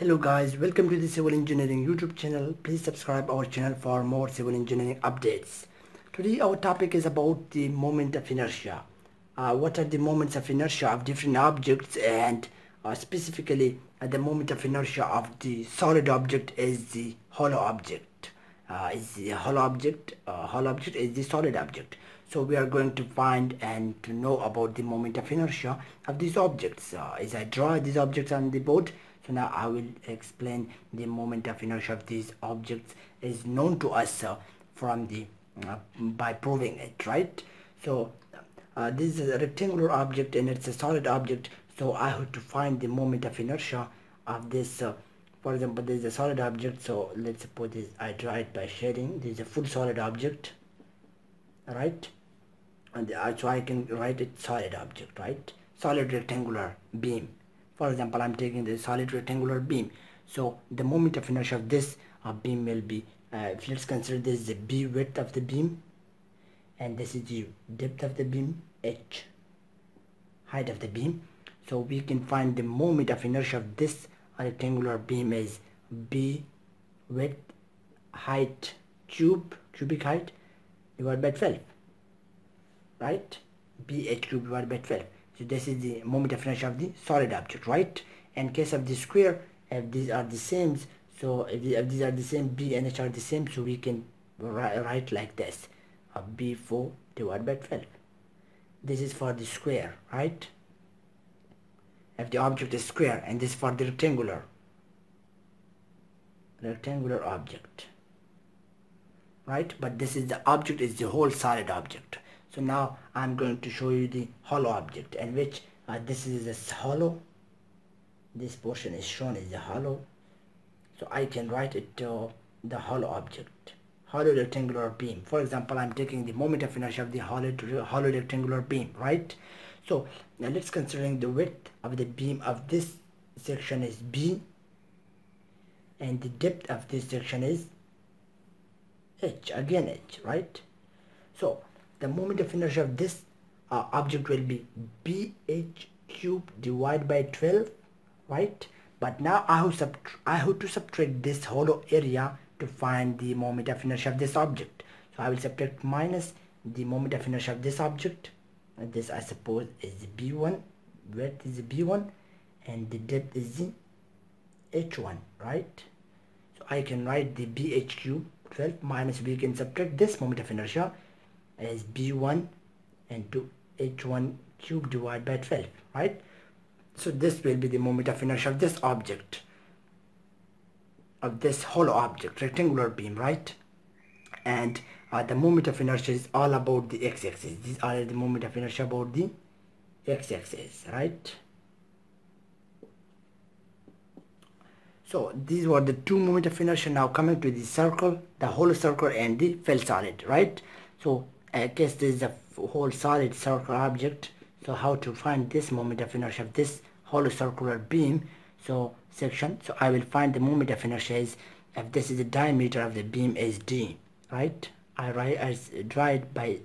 Hello guys, welcome to the Civil Engineering YouTube channel. Please subscribe our channel for more civil engineering updates. Today our topic is about the moment of inertia. Uh, what are the moments of inertia of different objects and uh, specifically uh, the moment of inertia of the solid object is the hollow object. Uh, is the hollow object, uh, hollow object is the solid object. So we are going to find and to know about the moment of inertia of these objects. Uh, as I draw these objects on the board, so now I will explain the moment of inertia of these objects is known to us uh, from the uh, by proving it, right? So uh, this is a rectangular object and it's a solid object. So I have to find the moment of inertia of this. Uh, for example, this is a solid object. So let's suppose this I draw it by shading. This is a full solid object, right? And uh, so I can write it solid object, right? Solid rectangular beam. For example i'm taking the solid rectangular beam. So the moment of inertia of this uh, beam will be uh, let's consider this the b width of the beam and this is the depth of the beam h height of the beam. So we can find the moment of inertia of this rectangular beam is b width height cube cubic height divided by 12 right? B h cube divided by 12 so this is the moment of inertia of the solid object right? In case of the square if these are the same so if, if these are the same b and h are the same so we can write like this. Uh, b4 divided by 12 this is for the square right? If the object is square and this for the rectangular. Rectangular object. Right? But this is the object is the whole solid object so now I'm going to show you the hollow object in which uh, this is a hollow. This portion is shown as a hollow. So I can write it to the hollow object. Hollow rectangular beam. For example I'm taking the moment of inertia of the hollow, hollow rectangular beam right? So now let's considering the width of the beam of this section is B and the depth of this section is H again H right? So the moment of inertia of this uh, object will be bh cube divided by 12 right? But now I have, I have to subtract this hollow area to find the moment of inertia of this object. So I will subtract minus the moment of inertia of this object. And this I suppose is b1 width is b1 and the depth is h1 right? So I can write the bh cube 12 minus we can subtract this moment of inertia as b1 into h1 cube divided by 12 right? So this will be the moment of inertia of this object of this hollow object rectangular beam right? And uh, the moment of inertia is all about the x-axis. These are the moment of inertia about the x-axis right? So these were the two moment of inertia. Now coming to the circle the whole circle and the felt solid right? So I guess this is a whole solid circular object. So how to find this moment of inertia of this hollow circular beam? So section. So I will find the moment of inertia is if this is the diameter of the beam is d right? I write as draw it by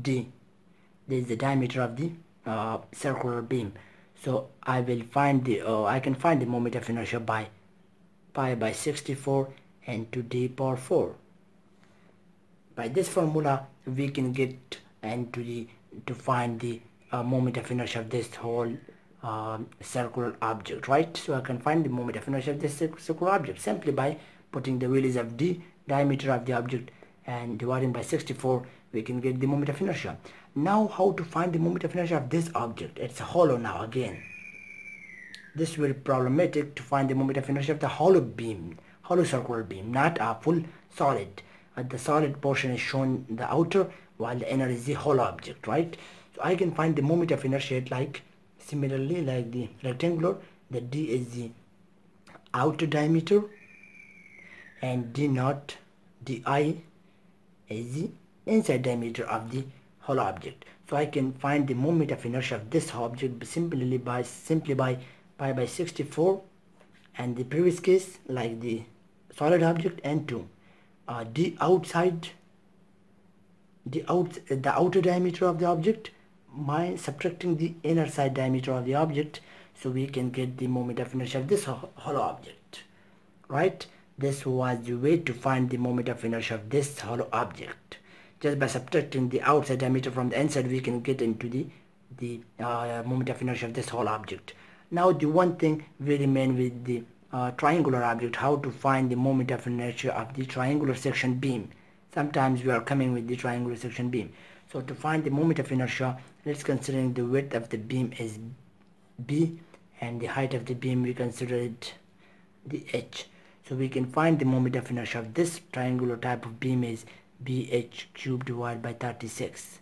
d. This is the diameter of the uh, circular beam. So I will find the uh, I can find the moment of inertia by pi by 64 and to d power 4 by this formula we can get and to the to find the uh, moment of inertia of this whole um, circular object right? So I can find the moment of inertia of this circular object simply by putting the values of d diameter of the object and dividing by 64 we can get the moment of inertia. Now how to find the moment of inertia of this object? It's hollow now again. This will be problematic to find the moment of inertia of the hollow beam hollow circular beam not a full solid uh, the solid portion is shown the outer while the inner is the hollow object right? So I can find the moment of inertia like similarly like the rectangular the d is the outer diameter and d naught di is the inside diameter of the hollow object. So I can find the moment of inertia of this object simply by simply by pi by 64 and the previous case like the solid object and 2 uh, the outside the out the outer diameter of the object by subtracting the inner side diameter of the object so we can get the moment of inertia of this hollow object right? This was the way to find the moment of inertia of this hollow object. Just by subtracting the outside diameter from the inside we can get into the the uh, moment of inertia of this whole object. Now the one thing we remain with the uh, triangular object how to find the moment of inertia of the triangular section beam. Sometimes we are coming with the triangular section beam. So to find the moment of inertia let's considering the width of the beam is b and the height of the beam we consider it the h. So we can find the moment of inertia of this triangular type of beam is bh cubed divided by 36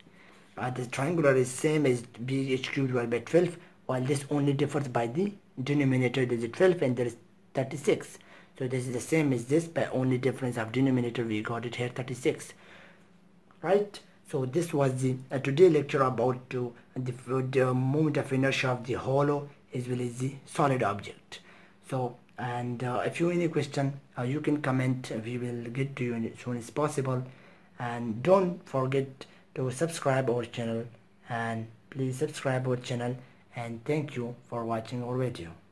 uh, the triangular is same as bh cubed divided by 12 while this only differs by the denominator there is a 12 and there is 36 so this is the same as this but only difference of denominator we got it here 36 right? So this was the uh, today lecture about to uh, the, the moment of inertia of the hollow as well as the solid object. So and uh, if you any question uh, you can comment. We will get to you as soon as possible. And don't forget to subscribe our channel. And please subscribe our channel. And thank you for watching. Our video